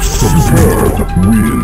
Submerged with